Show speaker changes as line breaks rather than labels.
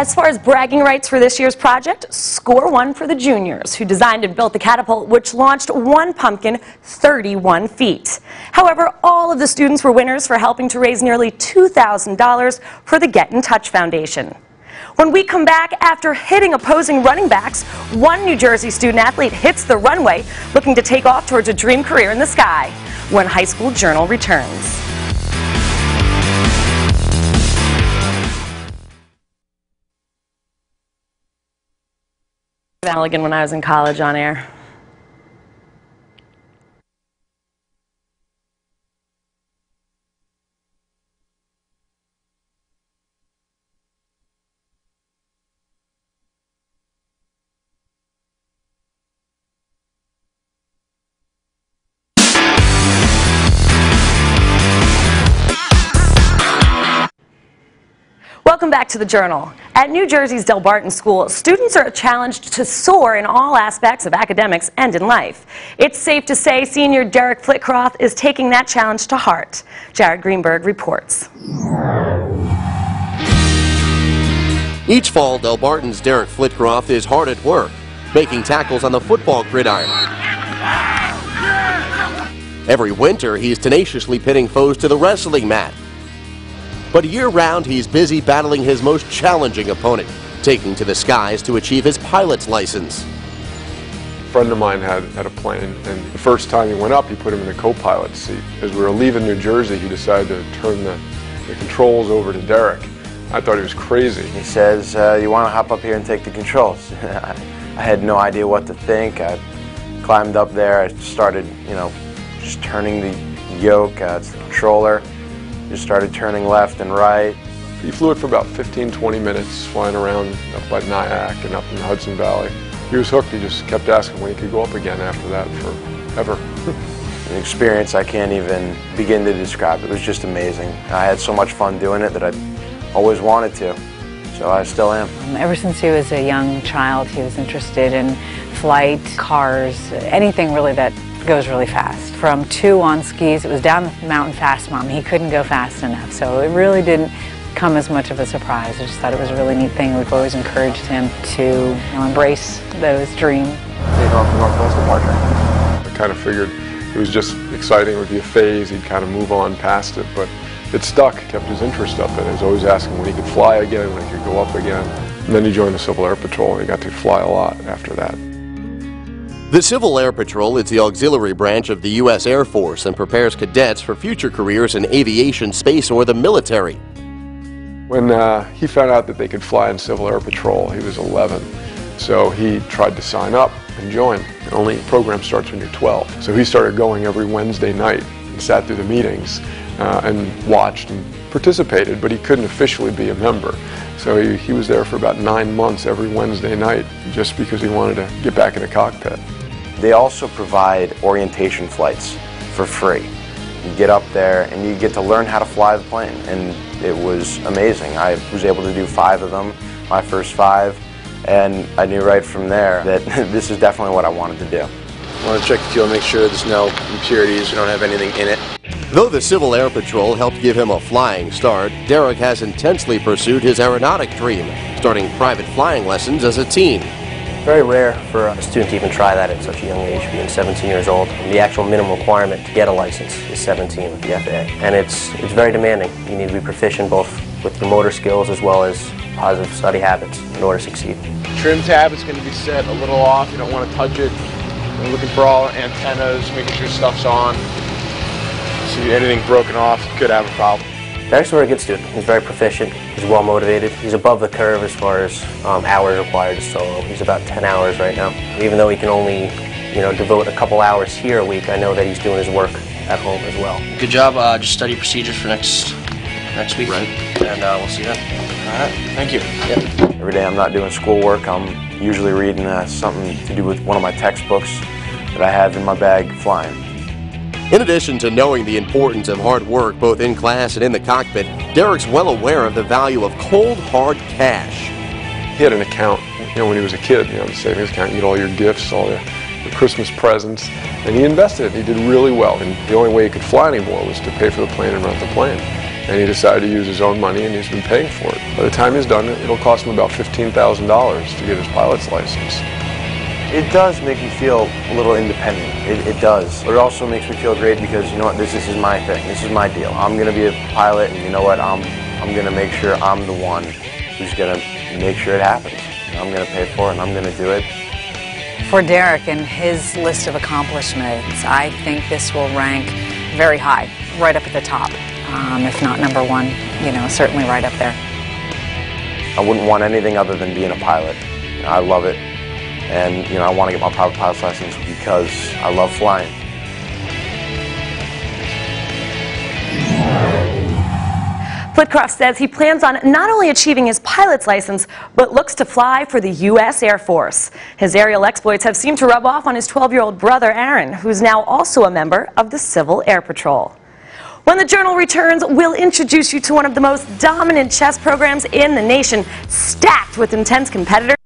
As far as bragging rights for this year's project, score one for the juniors, who designed and built the catapult, which launched one pumpkin 31 feet. However, all of the students were winners for helping to raise nearly $2,000 for the Get in Touch Foundation. When we come back after hitting opposing running backs, one New Jersey student athlete hits the runway looking to take off towards a dream career in the sky when High School Journal returns. Halligan when I was in college on air. Welcome back to the Journal. At New Jersey's Delbarton School, students are challenged to soar in all aspects of academics and in life. It's safe to say senior Derrick Flitcroft is taking that challenge to heart. Jared Greenberg reports.
Each fall, Delbarton's Derrick Flitcroft is hard at work, making tackles on the football gridiron. Every winter, he's tenaciously pitting foes to the wrestling mat. But year-round, he's busy battling his most challenging opponent, taking to the skies to achieve his pilot's license.
A friend of mine had, had a plane, and the first time he went up, he put him in the co-pilot seat. As we were leaving New Jersey, he decided to turn the, the controls over to Derrick. I thought he was crazy.
He says, uh, you want to hop up here and take the controls. I had no idea what to think. I climbed up there, I started, you know, just turning the yoke, uh, it's the controller. Just started turning left and right.
He flew it for about 15, 20 minutes, flying around up by Nyack and up in the Hudson Valley. He was hooked. He just kept asking when he could go up again after that forever.
An experience I can't even begin to describe. It was just amazing. I had so much fun doing it that I always wanted to. So I still am.
Um, ever since he was a young child, he was interested in flight, cars, anything really that goes really fast. From two on skis, it was down the mountain fast, Mom. He couldn't go fast enough, so it really didn't come as much of a surprise. I just thought it was a really neat thing. We've always encouraged him to you know, embrace those dreams.
Take off Northwest departure.
I kind of figured it was just exciting. It would be a phase. He'd kind of move on past it, but it stuck, kept his interest up in it. He was always asking when he could fly again, when he could go up again. And then he joined the Civil Air Patrol and he got to fly a lot after that.
The Civil Air Patrol is the auxiliary branch of the U.S. Air Force and prepares cadets for future careers in aviation, space, or the military.
When uh, he found out that they could fly in Civil Air Patrol, he was 11. So he tried to sign up and join. The only program starts when you're 12. So he started going every Wednesday night and sat through the meetings uh, and watched and participated, but he couldn't officially be a member. So he, he was there for about nine months every Wednesday night just because he wanted to get back in the cockpit.
They also provide orientation flights for free. You get up there and you get to learn how to fly the plane and it was amazing. I was able to do five of them, my first five, and I knew right from there that this is definitely what I wanted to do.
I want to check the fuel, make sure there's no impurities, we don't have anything in it.
Though the Civil Air Patrol helped give him a flying start, Derrick has intensely pursued his aeronautic dream, starting private flying lessons as a teen.
Very rare for a student to even try that at such a young age, being 17 years old. The actual minimum requirement to get a license is 17 with the FAA. And it's, it's very demanding. You need to be proficient both with your motor skills as well as positive study habits in order to succeed.
Trim tab is going to be set a little off. You don't want to touch it. We're looking for all antennas, making sure stuff's on. See anything broken off, could have a problem.
Derrick's a very good student. He's very proficient. He's well motivated. He's above the curve as far as um, hours required to solo. He's about 10 hours right now. Even though he can only, you know, devote a couple hours here a week, I know that he's doing his work at home as well.
Good job. Uh, just study procedures for next next week.
Right.
And uh, we'll see you then.
All right, thank you.
Yep.
Every day I'm not doing schoolwork, I'm usually reading uh, something to do with one of my textbooks that I have in my bag flying.
In addition to knowing the importance of hard work both in class and in the cockpit, Derrick's well aware of the value of cold, hard cash.
He had an account, you know, when he was a kid, you know, the savings account, you get all your gifts, all your, your Christmas presents, and he invested it. He did really well, and the only way he could fly anymore was to pay for the plane and rent the plane. and he decided to use his own money and he's been paying for it. By the time he's done it, it'll cost him about $15,000 to get his pilot's license.
It does make me feel a little independent. It, it does. But it also makes me feel great because you know what? This, this is my thing. This is my deal. I'm gonna be a pilot, and you know what? I'm I'm gonna make sure I'm the one who's gonna make sure it happens. I'm gonna pay for it, and I'm gonna do it.
For Derrick and his list of accomplishments, I think this will rank very high, right up at the top, um, if not number one, you know, certainly right up there.
I wouldn't want anything other than being a pilot. I love it, and you know I want to get my private pilot's license because I love flying.
Flitcroft says he plans on not only achieving his pilot's license, but looks to fly for the U.S. Air Force. His aerial exploits have seemed to rub off on his 12-year-old brother, Aaron, who's now also a member of the Civil Air Patrol. When the Journal returns, we'll introduce you to one of the most dominant chess programs in the nation, stacked with intense competitors.